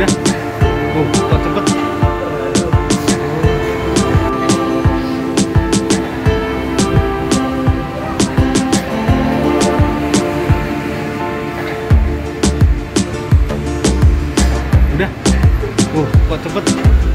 udah. Oh kok cepet. Udah. Oh kok cepet.